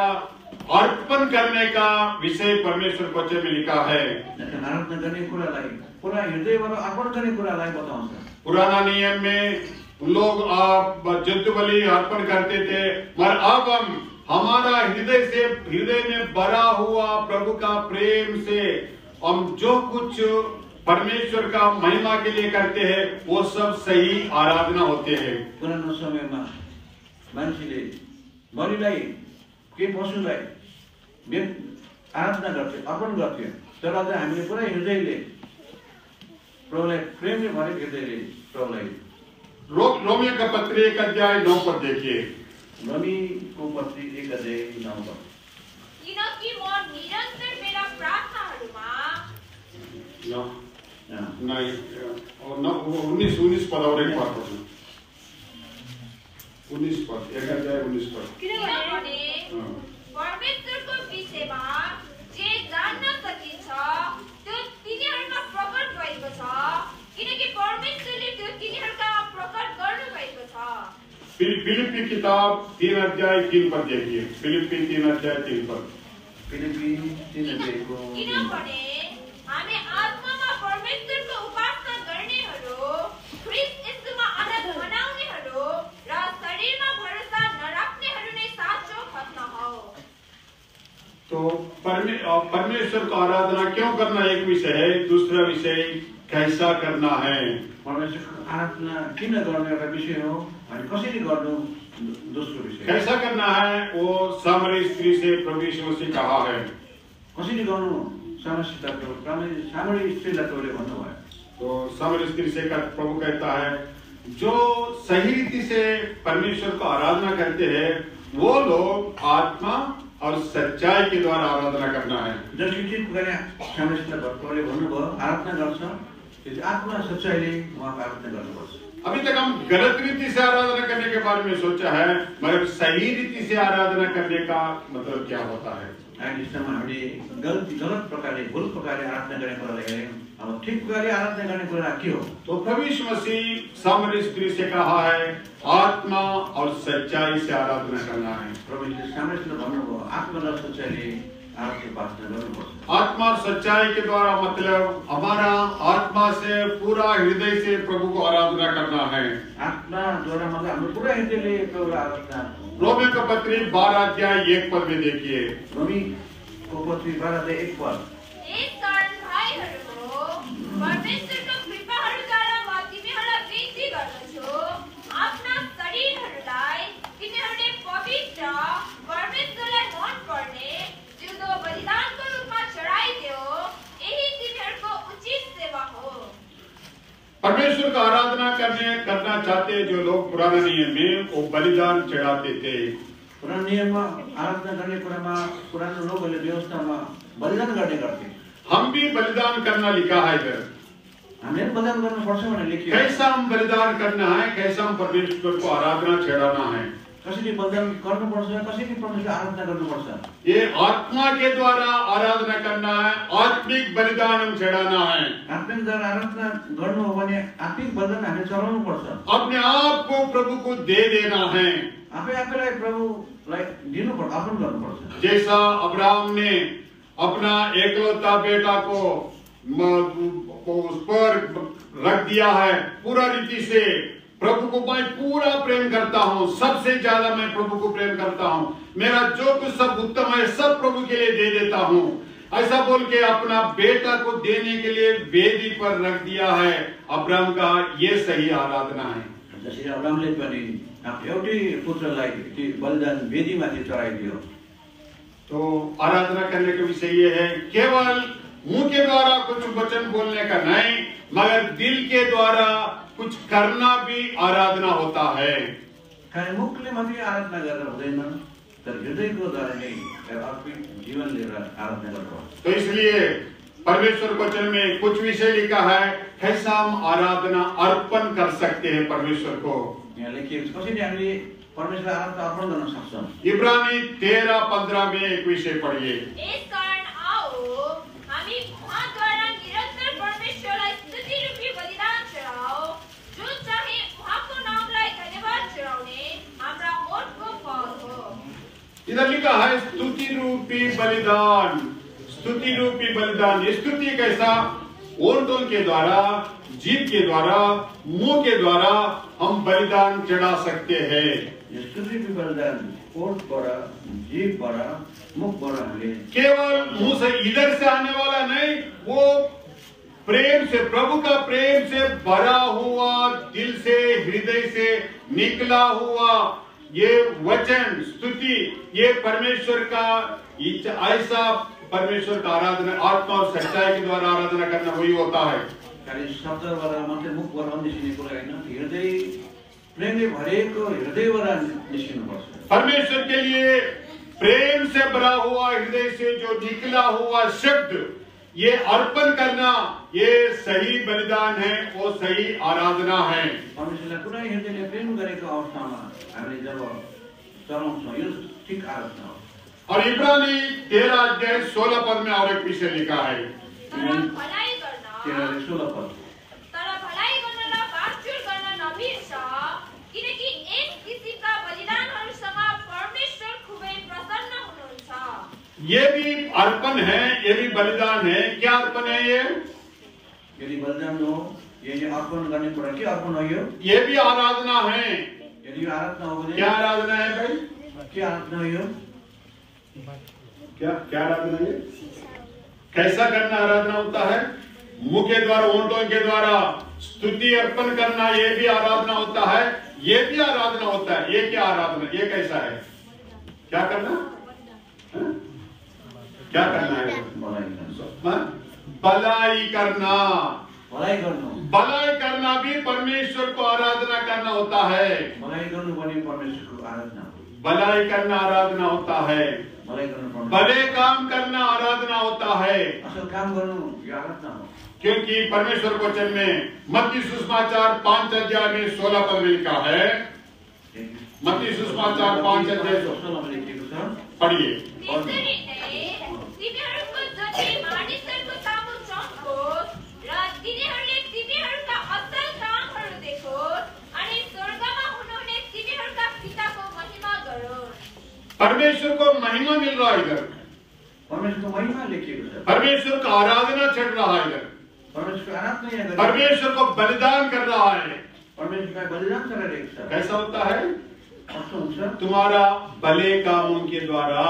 अर्पण करने का विषय परमेश्वर वचन में लिखा है। आराधना गर्ने कुरालाई पुरा हृदयबाट अर्पण गर्ने कुरालाई बताउँछ पुराना नियम में लोग आप जंतु बलि अर्पण करते थे मगर अब हम हमारा हृदय से, हृदय में भरा हुआ प्रभु का प्रेम से हम जो कुछ परमेश्वर का महिमा के लिए करते हैं, वो सब सही आराधना होते हैं। पुरानो समयमा मान्छेले बलिलाई के पशुलाई आराधना गर्थे अर्पण गर्थे तर हामीले पुरै हृदयले प्रभुलाई प्रेमले भरेको हृदयले प्रभुलाई रो, रोमियो का पत्र एक अध्याय नौ पर देखिए। रमीको पत्री एक अध्याय नौ पद। किनकि म निरन्तर मेरा प्रार्थनाहरूमा नौ, अँ, नहीं और नौ उन्नीस उन्नीस पद और एक बार पढ़ना उन्नीस पद एक अध्याय उन्नीस पद किनभने हाँ। परमेश्वरको विषयमा जे जान्न सकिन्छ त्यो तिनीहरूमा प्रकट भएको छ। किनकि परमेश्वरले त्यो तिनीहरूका प्रकट गर्नुभएको छ। फिल- किताब तीन अध्याय तीन पद देखिए। फिलिप्पी तीन अध्याय तीन पद। फिलिप्पी तिन अध्यायको किनभने हामी आत्मामा परमेश्वरको उपासना गर्नेहरू ख्रिस्ट यस्तोमा आनन्द मनाउने तो परमे, परमेश्वर को आराधना क्यों करना एक विषय है दूसरा विषय कैसा करना है? परमेश्वरको आराधना किन गर्ने एउटा विषय हो अनि कसरी गर्नु दो- दोस्रो विषय। कैसा करना है वो सामरी स्त्री से प्रभु यीशु मसीह कहा है। कसरी गर्नु सामरी सामरी स्त्रीलाई तपाईँले भन्नुभयो। तो सामरी स्त्री से कर, प्रभु कहता है जो सही रीति से परमेश्वर को आराधना करते हैं वो लोग आत्मा और सच्चाई के द्वारा आराधना करना है। गरे भन्नुभयो आराधना गर्छ आत्मा सच्चाइले उहाँको आराधना गर्नुपर्छ अभी तक हम गलत रीति से आराधना करने के बारे में सोचा है मगर सही रीति से आराधना करने का मतलब क्या होता है? अहिलेसम्म हामीले गलत गलत प्रकारले भुल प्रकारले आराधना गर्ने कुरालाई हेऱ्यौँ अब ठिक प्रकारले आराधना गर्ने कुरा के हो तो प्रभु यीशु मसीह सामरी स्त्री से कहा है आत्मा और सच्चाई से आराधना करना है। प्रभुले सामर्थ्यले भन्नुभयो आत्मा र गर्नुपर्छ आत्मा सच्चाई के द्वारा मतलब हमारा आत्मा से पूरा हृदय से प्रभु को आराधना करना है। आत्मा द्वारा मतलब पूरा हृदय आराधना रोमियो का पत्री बारह अध्याय एक पद में देखिए। रोमीको पत्री बाह्र एक पद यसकारण भाइहरूको परमेश्वरको कृपाहरूद्वारा म तिमीहरूलाई बिन्ती गर्दछु आफ्ना शरीरहरूलाई तिमीहरूले पवित्र परमेश्वरलाई मन पर्ने जिउँदो बलिदानको रूपमा चढाइदियो यही तिमीहरूको उचित सेवा हो परमेश्वर का आराधना करने करना चाहते जो लोग पुराना नियम में वो बलिदान चढ़ाते थे। पुरानो नियम आराधना करने पुराना पुराने लोग व्यवस्था में बलिदान करने करते हम भी बलिदान करना लिखा है इधर। हमें बलिदान करना पड़ता है लेखियो कैसा हम बलिदान करना है कैसा हम परमेश्वर को आराधना चढ़ाना है। कसरी बलिदान गर्नुपर्छ कसरी परमेश्वर आराधना गर्नुपर्छ। ये आत्मा के द्वारा आराधना करना है आत्मिक बलिदान चढ़ाना है। आत्मिकद्वारा आराधना गर्नु हो भने आत्मिक बलिदान हामीले चलाउनु पर्छ अपने आप को प्रभु को दे देना है। आफै आफैलाई प्रभुलाई दिनुपर्छ अर्पण गर्नुपर्छ। जैसा अब्राहम ने अपना एकलौता बेटा को को उस पर रख दिया है पूरा रीति से प्रभु को मैं पूरा प्रेम करता हूँ। सबसे ज़्यादा मैं प्रभु को प्रेम करता हूँ। मेरा जो कुछ सब उत्तम है सब प्रभु के लिए दे देता हूँ। ऐसा बोल के अपना बेटा को देने के लिए वेदी पर रख दिया है। अब्राहम का ये सही आराधना है। जसरी अब्रामले पनि एउटै पुत्रलाई त्यो बलिदान वेदीमाथि चढाइदियो तो आराधना करने का विषय ये है केवल मुँह के द्वारा कुछ वचन बोलने का नहीं मगर दिल के द्वारा कुछ करना भी आराधना होता है। आराधना हृदयको द्वारा नै एउटा अर्पित जीवन लिएर आराधना गर्नुपर्छ तो इसलिए परमेश्वर वचन में कुछ विषय लिखा है कैसा हम आराधना अर्पण कर सकते हैं परमेश्वर को? परमेश्वरलाई आराधना अर्पण गर्न सक्छौँ इब्रानी तेरह पंद्रह में एक विषय पढ़िए यसकारण आओ हामी उहाँद्वारा निरन्तर परमेश्वरलाई स्तुति रूपी बलिदान चढाओ जो चाहिँ उहाँको नामलाई धन्यवाद चढाउने हाम्रा ओठको फल हो इधर लिखा है स्तुति रूपी बलिदान। स्तुति रूपी बलिदान स्तुति कैसा ओरतोल के द्वारा जीव के द्वारा मुँह के द्वारा हम बलिदान चढ़ा सकते हैं। यो स्तुतिको बलिदान ओठबाट जीवबाट मुखबाट हामीले केवल मुँह से इधर से आने वाला नहीं वो प्रेम से प्रभु का प्रेम से भरा हुआ दिल से हृदय से निकला हुआ ये वचन स्तुति ये परमेश्वर का ऐसा परमेश्वर का आराधना आत्मा और सच्चाई के द्वारा आराधना करना वही होता है। खालि शब्दबाट मात्रै मुखबाट निस्किने कुरा होइन हृदय प्रेमले भरिएको हृदयबाट निस्किनुपर्छ परमेश्वर के लिए प्रेम से भरा हुआ हृदय से जो निकला हुआ शब्द ये अर्पण करना ये सही बलिदान है वो सही आराधना है। परमेश्वरलाई पुरै हृदयले प्रेम गरेको अवस्थामा हामीले जब चलाउँछौँ यो ठिक आराधना हो। और इब्रानी तेरह अध्याय सोलह पद में और एक विषय लिखा है। तर सोह्र पद तर भलाइ गर्न र बाँडचुँड गर्न नबिर्स किनकि यस किसिमका बलिदानहरूसँग परमेश्वर खुबै प्रसन्न हुनुहुन्छ ये भी अर्पण है ये भी बलिदान है। क्या अर्पण है ये? यदि बलिदान हो यदि अर्पण गर्ने कुरा के अर्पण हो ये? भी आराधना है। यदि आराधना हो क्या आराधना है भाई? के आराधना हो क्या क्या आराधना है कैसा करना आराधना होता है? मुँह के द्वारा ओंटों के द्वारा स्तुति अर्पण करना ये भी आराधना होता है। ये भी आराधना होता है। ये क्या आराधना ये कैसा है? क्या करना? क्या करना है? हाँ? भलाई करना। भलाइ भलाई करना भी परमेश्वर को आराधना करना होता है। भलाइ गर्नु पनि परमेश्वरको आराधना। हो भलाई करना आराधना होता है। भले काम करना आराधना होता है। असल काम गर्नु यो आराधना क्योंकि परमेश्वर के वचन में मत्ती सुषमाचार पाँच अध्याय में सोलह पद में लिखा है। मत्ती सुषमाचार पाँच अध्याय पढ़िए। महिमा परमेश्वर को महिमा मिल रहा है इधर। परमेश्वरको महिमा लेखिएको छ परमेश्वर का आराधना चढ़ रहा है इधर। परमेश्वरको आराधना यहाँ गरिएको छ। परमेश्वर को बलिदान कर रहा है। परमेश्वर का बलिदान कर चलाइरहेको छ कैसा होता है? तुम्हारा भले कामों के द्वारा।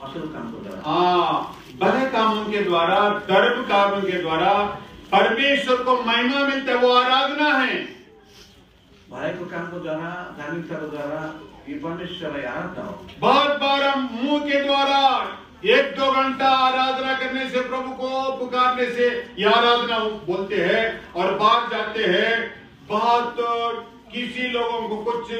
हाँ भले कामों के द्वारा धर्म कामों के द्वारा परमेश्वर को महिमा मिलता है वो आराधना है। भलाइको कामको द्वारा धार्मिकताको द्वारा यो परमेश्वरलाई आराधना हो। बहुत बार हम मुँह के द्वारा एक दो घंटा आराधना करने से प्रभु को पुकारने से ये आराधना बोलते हैं और बाहर जाते हैं। बहुत किसी लोगों को कुछ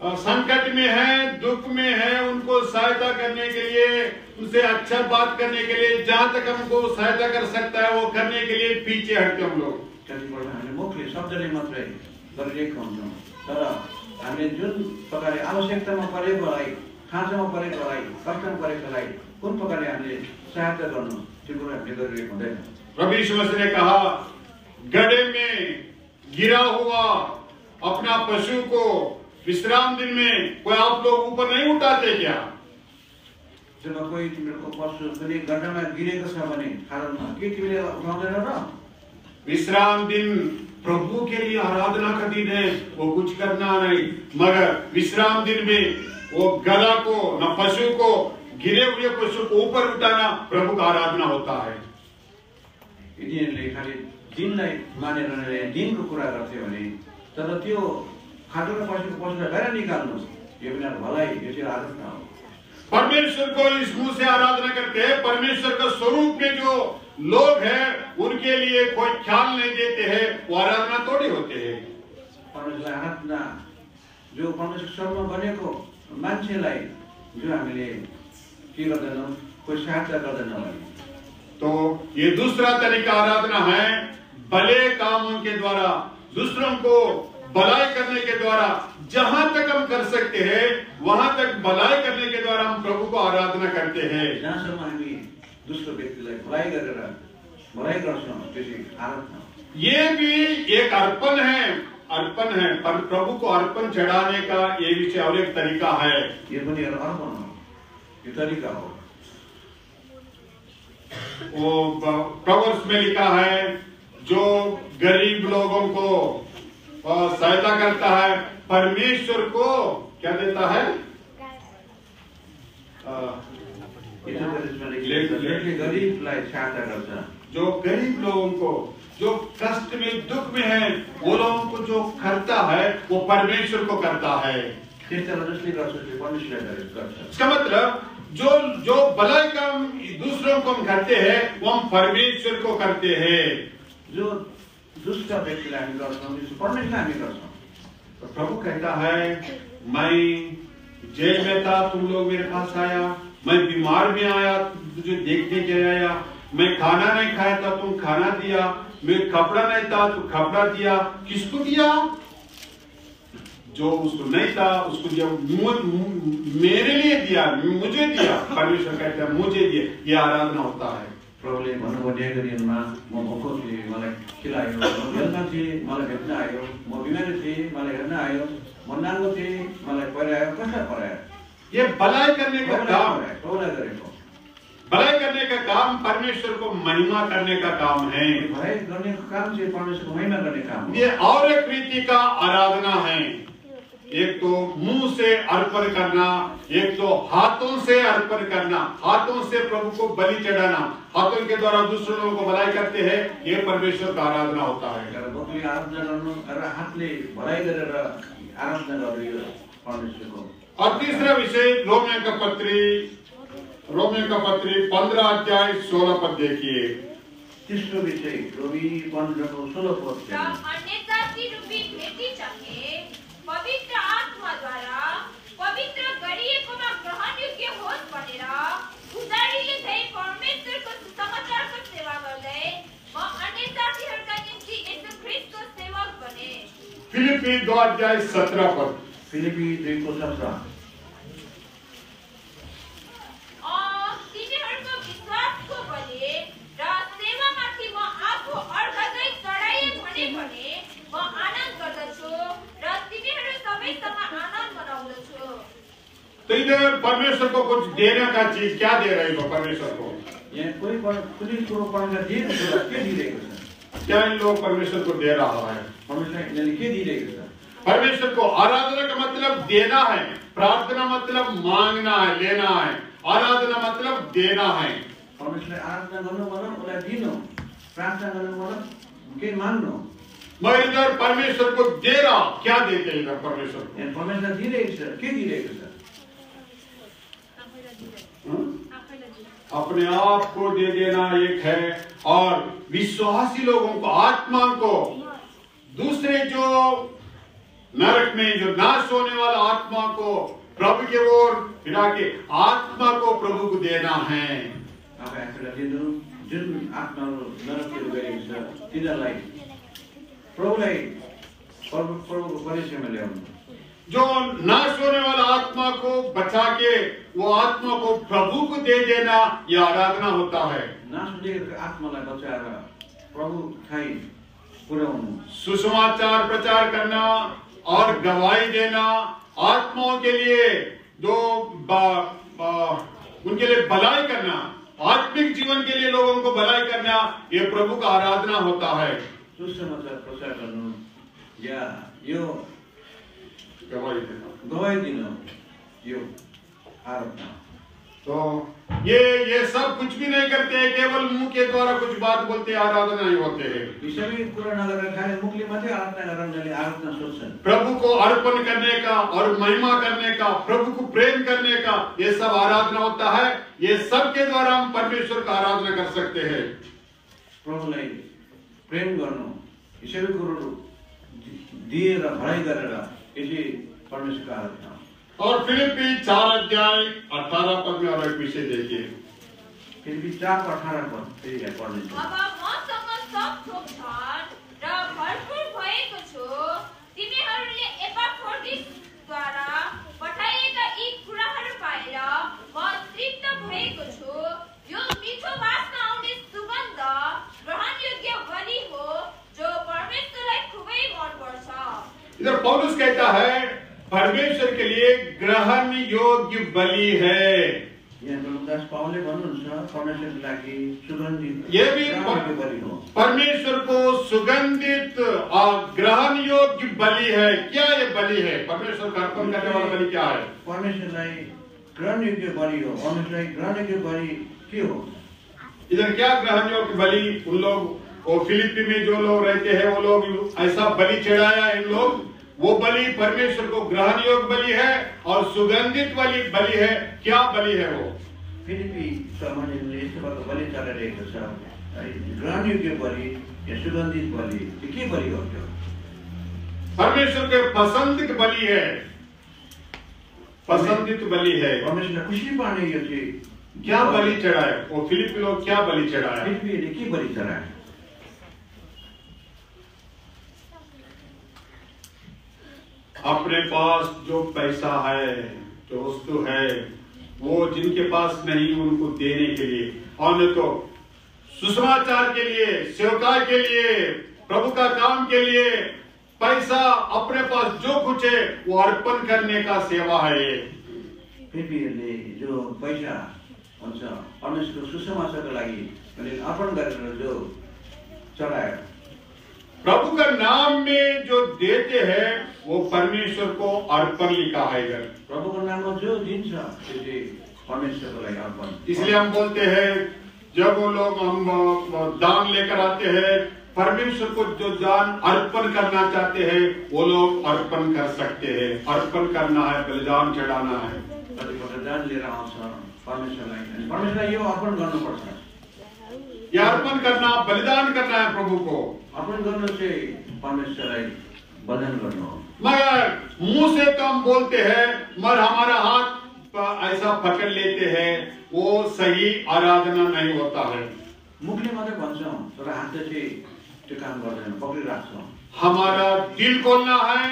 संकट में है दुख में है उनको सहायता करने के लिए उनसे अच्छा बात करने के लिए जहाँ तक हमको सहायता कर सकता है वो करने के लिए पीछे हटते हम लोग। हामीले मुखले शब्दले मात्रै गरिरहेका हुन्छौँ तर हामीले जुन प्रकारले आवश्यकतामा परेकोलाई खाँचोमा परेकोलाई कष्टमा परेकोलाई कुन प्रकारले हामीले सहायता गर्नु त्यो कुरो हामीले गरिरहेको हुँदैन रवि ने कहा गड्ढे में गिरा हुआ अपना पशु को विश्राम दिन में कोई आप लोग ऊपर नहीं उठाते क्या? जब कोही तिमीहरूको पशु कुनै गड्डामा गिरेको छ भने खाडलमा के तिमीले उठाउँदैन र विश्राम दिन प्रभु के लिए आराधना का दिन है वो कुछ करना नहीं। मगर विश्राम दिन में वो गला को न पशु को गिरे हुए पशु को ऊपर उठाना प्रभु का आराधना होता है। यिनीहरूले खालि दिनलाई मानेर नै दिनको कुरा गर्थ्यो भने तर त्यो खाटो र पशुको पशुलाई बाहिर निकाल्नु यो बिना भलाइ यो चाहिँ आराधना हो परमेश्वर को इस मुँह से आराधना करते हैं परमेश्वर का स्वरूप में जो लोग हैं उनके लिए कोई ख्याल नहीं देते हैं वो आराधना थोड़ी होते हैं परमेश्वरलाई आराधना जो परमेश्वर स्वरमा बनेको मान्छेलाई जो हामीले के गर्दैनौँ कोही सहायता गर्दैनौँ तो ये दूसरा तरीका आराधना है भले कामों के द्वारा दूसरों को भलाई करने के द्वारा जहाँ तक हम कर सकते हैं वहाँ तक भलाई करने के द्वारा हम प्रभु को आराधना करते हैं। दोस्रो गर्छौँ त्यो चाहिँ आराधना हो। ये भी एक अर्पण है अर्पण है पर प्रभु को अर्पण चढ़ाने का ये विषय और एक तरीका है। यो एउटा अर्पण हो यो तरिका हो। वो प्रवर्स में लिखा है जो गरीब लोगों को अ, सहायता करता है। परमेश्वर को क्या देता है? गर्छ जो गरीब लोगों को जो कष्ट में दुख में है वो लोगों को जो करता है वो परमेश्वर को करता है। इसका मतलब जो जो भलाई काम दूसरों को हम करते हैं वो हम परमेश्वर को करते हैं। जो दुष्ट व्यक्तिलाई हामी गर्छौँ त्यो परमेश्वरलाई हामी गर्छौँ। प्रभु कहता है, मैं जेल में था तुम लोग मेरे पास आया। मैं बीमार में आया, तुझे देखने के आया। मैं खाना नहीं खाया था, तुम खाना दिया। मैं कपड़ा नहीं था तो कपड़ा दिया। किसको दिया? जो उसको नहीं था, उसको दिया। मेरे लिए दिया, मुझे दिया। परमेश्वर कहता है, मुझे दिया। ये आराधना होता है। प्रभुले भन्नुभयो न्याय गरिएनमा म भोको थिएँ मलाई खिलायो म जेलमा थिएँ मलाई भेट्न आयो म बिमारी थिएँ मलाई हेर्न आयो म नाङ्गो थिएँ मलाई पहिरायो कसलाई परायो? ये भलाई करने का काम। परायो, प्रभुलाई गरेको। भलाई करने का काम परमेश्वर को महिमा करने का काम है। भलाइ गर्ने काम चाहिँ परमेश्वरको महिमा गर्ने काम ये और एक रीति का आराधना है। एक तो मुँह से अर्पण करना एक तो हाथों से अर्पण करना हाथों से प्रभु को बलि चढ़ाना। हाथों के द्वारा दूसरे लोगों को भलाई करते हैं ये परमेश्वर का आराधना होता है। और तीसरा विषय रोमियो का पत्री रोमियो का पत्री पंद्रह अध्याय सोलह पद देखिए। तेस्रो विषय रोमी पन्ध्रको सोह्र पद अन्य जाति रूपी भेटी चाहिँ पवित्र आत्माद्वारा पवित्र गरिएकोमा ग्रहण योग्य होस् भनेर पुजारीले झै परमेश्वरको सुसमाचारको सेवा कर गर्दै म अन्य जातिहरूका निम्ति यीशु ख्रिस्टको सेवक बने। फिलिपी दो अध्याय सत्रह पद फिलिपी दुईको सत्र अँ, तिनीहरूको विश्वासको बलि र सेवामाथि म आफू अर्कादै चढाएँ भने भने म आनन्द गर्दछु र तिनीहरू सबैसँग आनन्द मनाउँदछु। तो इधर परमेश्वर को कुछ देने का चीज़ क्या दे रहे हो परमेश्वर को यहाँ कोही पर कुनै कुरो पढ्न दिएको छ के दिइरहेको छ? क्या इन लोग परमेश्वर को दे रहा है। परमेश्वरले यिनीहरूले के दिइरहेको छ? परमेश्वर को आराधना का मतलब देना है प्रार्थना मतलब मांगना है लेना है। आराधना मतलब देना है। परमेश्वरलाई आराधना गर्नु मतलब उसलाई दिनु। प्रार्थना गर्नु मतलब के माग्नु मैं इधर परमेश्वर को दे रहा क्या देते हैं इधर परमेश्वर को? परमेश्वर दिइरहेको छ के दिइरहेको छ आफैलाई दिँदैन हम्म? आफैलाई दिँदैन अपने आप को दे देना एक है और विश्वासी लोगों को आत्मा को। दूसरे जो नरक में जो नाश होने वाला आत्मा को प्रभु के ओर फिरा के आत्मा को प्रभु को देना है। आप अब आफूलाई दिनु जुन आत्माहरू नरकहरू गरेको छ तिनीहरूलाई जो नाश होने वाला आत्मा को बचा के वो आत्मा को प्रभु को दे देना यह आराधना होता है। नाश हुँदैको आत्मालाई बचाएर प्रभु पुर्याउनु सुसमाचार प्रचार करना और गवाही देना आत्माओं के लिए जो उनके लिए भलाई करना आत्मिक जीवन के लिए लोगों को भलाई करना ये प्रभु का आराधना होता है। सुसमाचार प्रचार गर्नु। या यो गवाही देना। गवाई दिनु यो आराधना तो ये ये सब कुछ भी नहीं करते हैं केवल मुँह के द्वारा कुछ बात बोलते आराधना नहीं होते हैं। प्रभु को अर्पण करने का और महिमा करने का प्रभु को प्रेम करने का ये सब आराधना होता है। ये सब के द्वारा हम परमेश्वर का आराधना कर सकते हैं। प्रभुलाई प्रेम गर्नु यसरी सबै दिएर भलाइ गरेर यसले परमेश्वरको आराधना और फिलिपी चार अध्याय अठारह पद में हमें पीछे देखिए फिलिपी चार अठारह पद त्यही है पढ़ लीजिए अब मसँग सब थोक छन् र भरपूर भएको छु। तिमीहरूले एपाफ्रोडिस द्वारा पठाइएका यी कुराहरू पाएर म तृप्त भएको छु। यो मिठो वासना आउने सुगन्ध ग्रहणयोग्य बलि हो जो परमेश्वरलाई खुबै मनपर्छ इधर पौलुस कहता है परमेश्वर के लिए ग्रहण योग्य बलि है। ये भी बलि हो। परमेश्वर को सुगंधित और ग्रहण योग्य बलि है। क्या ये बलि है? परमेश्वर का अर्पण करने वाला बलि क्या है? परमेश्वर ग्रहण योग्य बलि हो परमेश्वर ग्रहण ग्रहणयोग्य बलि के हो इधर क्या ग्रहण योग्य बलि उन लोग वो फिलिपी में जो लोग रहते हैं वो लोग ऐसा बलि चढ़ाया इन लोग। वो बलि परमेश्वर को ग्रहण योग्य बलि है और सुगंधित बलि बलि है। क्या बलि है वो? फिलिपी यस्तो खालको बलि चलाइरहेको छ है ग्रहणयोग्य बलि या सुगन्धित बलि के बलि हो त्यो परमेश्वर के पसंदित बलि है। पसंदित बलि है। परमेश्वर खुसी पार्ने यो चाहिँ क्या बलि चढ़ाए? वो फिलिपी लोग क्या बलि चढ़ाया फिलिपीले के बलि चढाए? अपने पास जो पैसा है जो वस्तु है वो जिनके पास नहीं उनको देने के लिए। और न तो सुसमाचार के लिए सेवका के लिए प्रभु का काम के लिए पैसा अपने पास जो कुछ है वो अर्पण करने का सेवा है। ये फिलिपीहरूले जो पैसा हुन्छ। परमेश्वरको सुसमाचारको लागि उनीहरूले अर्पण गरेर जो चढायो। प्रभु का नाम में जो देते हैं वो परमेश्वर को अर्पण लिखा है इधर प्रभुको नाममा जो दिन्छ त्यो चाहिँ परमेश्वरको लागि अर्पण। इसलिए हम बोलते हैं जब वो लोग हम दान लेकर आते हैं परमेश्वर को जो दान अर्पण करना चाहते हैं वो लोग अर्पण कर सकते हैं। अर्पण करना है बलिदान चढ़ाना है। कतिपल्ट दान लिएर आउँछ परमेश्वरलाई परमेश्वरलाई यो अर्पण गर्नुपर्छ ये अर्पण करना बलिदान करना है प्रभु को। अर्पण गर्नु चाहिँ परमेश्वरलाई वदन गर्नु हो मगर मुँह से तो हम बोलते हैं मगर हमारा हाथ ऐसा पकड़ लेते हैं वो सही आराधना नहीं होता है। मुखले मात्रै भन्छौँ तर हातले चाहिँ त्यो काम गर्दैन पक्रिराख्छौँ हमारा दिल खोलना है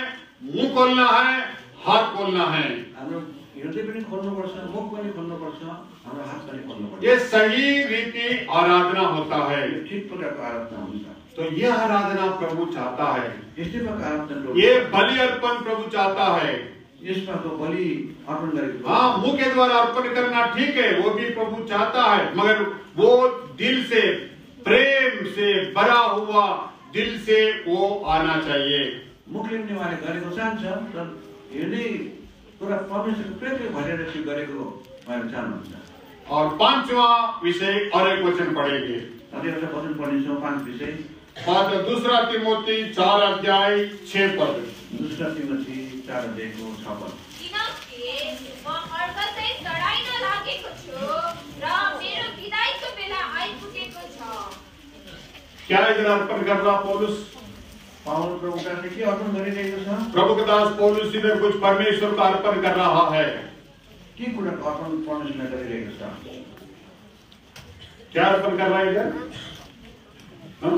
मुँह खोलना है हाथ खोलना है। हाम्रो हृदय पनि खोल्नुपर्छ मुख पनि खोल्नुपर्छ हाम्रो हात पनि खोल्नुपर्छ ये सही रीति आराधना होता है। ठिक प्रकारको आराधना हुन्छ। तो यह आराधना प्रभु चाहता है। यस्तै प्रकारको आराधना ये बलि अर्पण प्रभु चाहता है। यसमा तो बलि अर्पण गरेको हाँ मुँह के द्वारा अर्पण करना ठीक है वो भी प्रभु चाहता है। मगर वो दिल से प्रेम से भरा हुआ दिल से वो आना चाहिए। मुखले पनि उहाँले गरेको चाहन्छ तर हृदय कुरा परमेश्वरको प्रेमले भनेर त्यो गरेको भनेर चाहनुहुन्छ। और पांचवा विषय और एक वचन पढ़ेंगे अभी एउटा वचन पढ्नेछौँ पाँच विषय। पाँच दूसरा तिमोती चार अध्याय छ पद। दूसरा तिमोती चार अध्यायको छ पद। क्या अर्पण गर्दा पौलुस प्रभु के दास पौलुस इधर कुछ परमेश्वर का अर्पण कर रहा है। के अर्पण छ क्या अर्पण कर रहा है इधर? हाँ?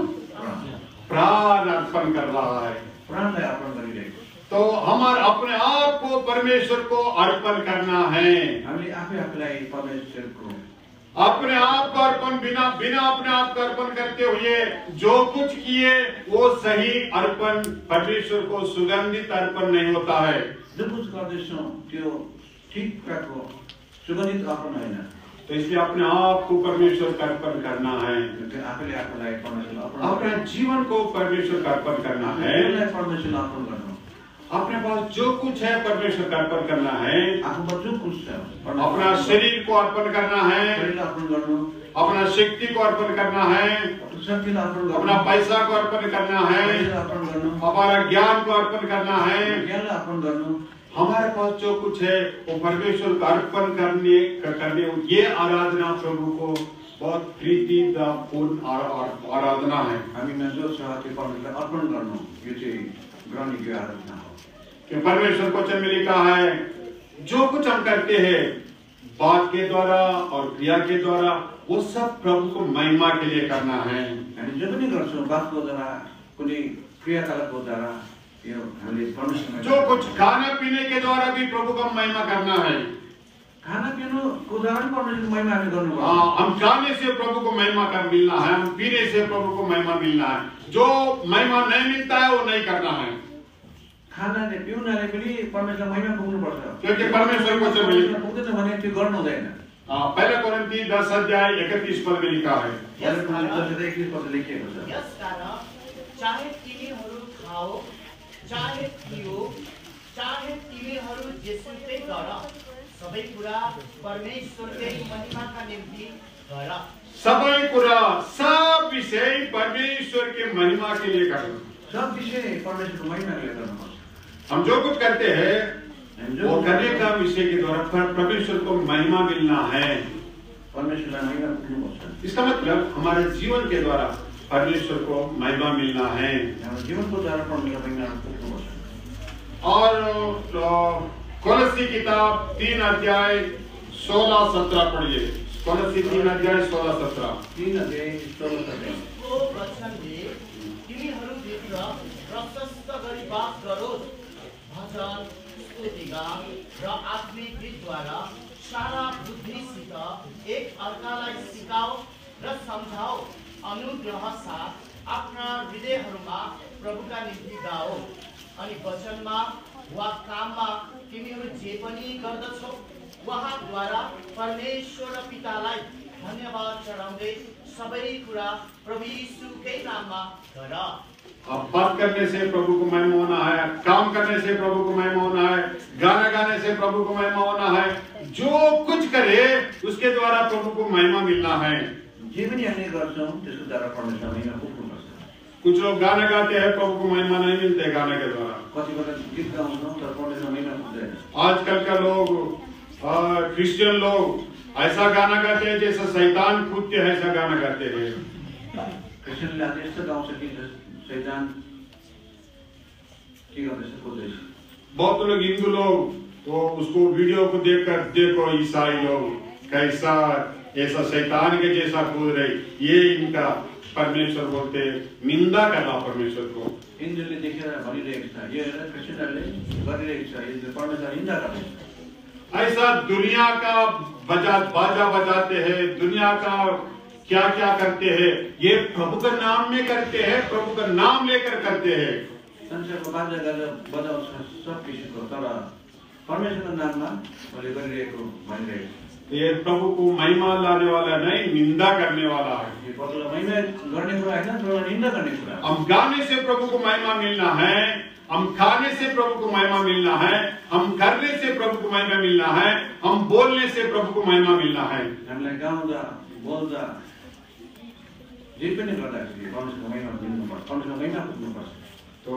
प्राण अर्पण कर रहा है। प्राणलाई अर्पण गरिरहेको छ तो हमारे अपने आप को परमेश्वर को अर्पण करना है। हामीले आफै परमेश्वर परमेश्वरको अपने आप को अर्पण बिना बिना अपने आप को अर्पण करते हुए जो कुछ किए वो सही अर्पण परमेश्वर को सुगंधित अर्पण नहीं होता है। सुगन्धित अर्पण होइन तो इसलिए अपने आप को परमेश्वर का अर्पण करना है। अपने जीवन को परमेश्वर का अर्पण करना है। परमेश्वरलाई अर्पण गर्नु अपने पास जो कुछ है परमेश्वर का अर्पण करना है जो कुछ छ अपना शरीर को अर्पण करना है अपना शक्ति को अर्पण करना है अपना पैसा को अर्पण करना है हमारा ज्ञान को अर्पण करना है हमारे पास जो कुछ है वो परमेश्वर का अर्पण करने करने ये आराधना प्रभु को बहुत प्रीति पूर्ण आरा- आरा- आराधना है हामीमा जो अर्पण गर्नु यो चाहिँ की आराधना हो। कि परमेश्वर को चंद में लिखा है जो कुछ हम करते हैं बात के द्वारा और क्रिया के द्वारा वो सब प्रभु को महिमा के लिए करना है। जो भी पनि गर्छौँ बातको द्वारा कुनै क्रियाकलापको द्वारा यो हामीले परमेश्वरलाई जो कुछ खाने पीने के द्वारा भी प्रभु को महिमा करना है। खाना पनि परमेश्वरको महिमा हामी गर्नुपर्छ हाँ, हम खाने से प्रभु को महिमा का मिलना है हम पीने से प्रभु को महिमा मिलना है। जो महिमा नहीं मिलता है वो नहीं करना है। खानाले पिउनाले पनि परमेश्वरलाई महिमा पुग्नुपर्छ क्योंकि परमेश्वर को वचन में लिखा- पुग्दैन भने त्यो गर्नु हुँदैन हाँ, पहले कोरिन्थी दस अध्याय इकतीस पद में लिखा है। दस अध्याय एक्काइस पद लेखिएको छ यसकारण चाहे तिमीहरू खाओ चाहे पियो चाहे तिमीहरू जेसुकै गर सबै कुरा परमेश्वरकै महिमाका निम्ति गर सबै कुरा सब विषय परमेश्वर के महिमा के लिए करना सब विषय परमेश्वरको महिमाले गर्नुपर्छ हम जो कुछ करते हैं वो करने का विषय के द्वारा परमेश्वर को महिमा मिलना है। परमेश्वर महिमा इसका मतलब हमारे जीवन के द्वारा परमेश्वर को महिमा मिलना है। हाम्रो जीवनको द्वारा परमेश्वर महिमा और अ, कोलसी किताब तीन अध्याय सोलह सत्रह पढ़िए कोलसी तीन अध्याय सोलह सत्रह तिन अध्याय सारा बुद्धिसित एक अर्कालाई सिकाऊ र सम्झाऊ अनुग्रह साथ आफ्ना हृदयहरूमा प्रभुका निम्ति गाओ अनि वचनमा वा काममा तिमीहरू जे पनि गर्दछौ उहाँद्वारा परमेश्वर र पितालाई धन्यवाद चढाउँदै सबै कुरा प्रभु यीशुकै नाममा गर। अब बात करने से प्रभु को महिमा होना है काम करने से प्रभु को महिमा होना है गाना गाने से प्रभु को महिमा होना है जो कुछ करे उसके द्वारा प्रभु को महिमा मिलना है। जे पनि हामीले गर्छौँ त्यसको द्वारा परमेश्वर महिमा पुग्नुपर्छ कुछ लोग गाना गाते हैं प्रभु को महिमा नहीं मिलते गाने के द्वारा। पुग्दैन आजकल का लोग क्रिश्चियन लोग ऐसा गाना गाते हैं जैसा शैतान कूदते हैं ऐसा गाना गाते हैं। बहुत लोग हिंदू लोग तो उसको वीडियो को देखकर देखो ईसाई लोग कैसा ऐसा शैतान के जैसा कूद रहे। ये इनका परमेश्वर बोलते निंदा करना परमेश्वर को। हिन्दूले देखेर भनिरहेको छ यो हेरेर क्रिस्चियनहरूले गरिरहेको छ यो परमेश्वर निन्दा गर्दैछ ऐसा दुनिया का बजा बाजा बजाते हैं दुनिया का क्या क्या करते हैं ये प्रभु का नाम में करते हैं प्रभु का नाम लेकर करते हैं। संसारको बाजा गरेर बजाउँछ सब किसिमको तर परमेश्वरको नाममा मैले गरिरहेको भनिरहेको छु ये प्रभु को महिमा लाने वाला नहीं निंदा करने वाला है। हम गाने से प्रभु को महिमा मिलना है हम खाने से प्रभु को महिमा मिलना है हम करने से प्रभु को महिमा मिलना है हम बोलने से प्रभु को महिमा मिलना है। तो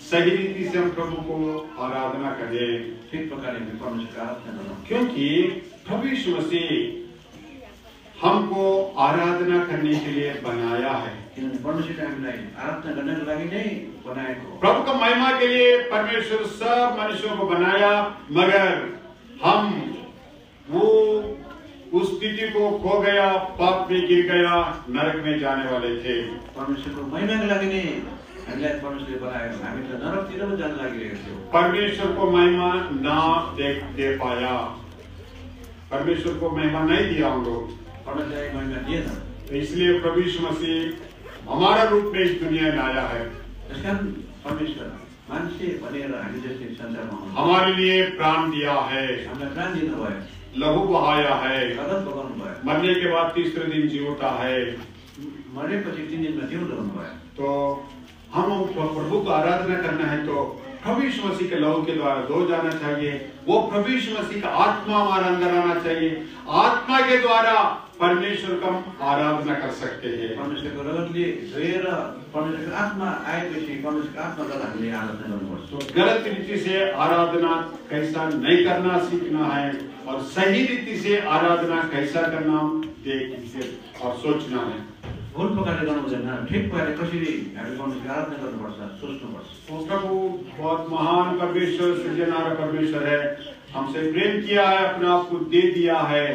सही रीति से हम प्रभु को आराधना करें। ठीक गरौँ क्योंकि यीशु मसीह हमको आराधना करने के लिए बनाया है। आराधना गर्नको लागि नै बनाएको हो प्रभु का महिमा के लिए परमेश्वर सब मनुष्यों को बनाया मगर हम वो उस स्थिति को खो गया पाप में गिर गया नरक में जाने वाले थे। परमेश्वर को महिमा हो। हामी त परमेश्वर को महिमा ना देख दे पाया। परमेश्वर को महिमा नहीं दिया हम लोग। महिमा तो इसलिए प्रभु यीशु मसीह हमारा रूप में इस दुनिया में आया है। परमेश्वर हामी हमारे लिए प्राण दिया है। प्राण दिनुभयो लहू बहाया है। मरने के बाद तीसरे दिन जी उठा है मरेपछि तिन दिनमा जिउँदो हुनुभयो तो हम प्रभु को आराधना करना है तो प्रभु यीशु मसीह के लहू के द्वारा धो जाना चाहिए। वो प्रभु यीशु मसीह का आत्मा हमारे अंदर आना चाहिए। आत्मा के द्वारा परमेश्वर का आराधना कर सकते हैं। परमेश्वरको रगतले धोएर परमेश्वरको आत्मा आएपछि परमेश्वरको आत्माद्वारा हामीले आराधना गर्नुपर्छ तो गलत रीति से आराधना कैसा नहीं करना सीखना है और सही रीति से आराधना कैसा करना देख और सोचना है। भुल प्रकारले गर्नु हुँदैन ठिक कसरी हामी परमेश्वरको आराधना गर्नुपर्छ? सोच्नुपर्छ। प्रभु बहुत महान परमेश्वर सृजनारा परमेश्वर है। हमसे प्रेम किया है अपने आप को दे दिया है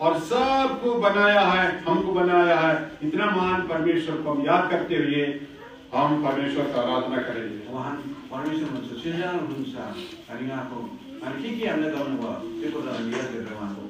और सबको बनाया है हमको बनाया है। इतना महान परमेश्वर को हम याद करते हुए हम परमेश्वर का आराधना करेंगे। उहाँ परमेश्वर हुनुहुन्छ सृजना हुनुहुन्छ। हामी उहाँको हामी के के हामीले गर्नुभयो त्यो कुरा याद गरेर उहाँको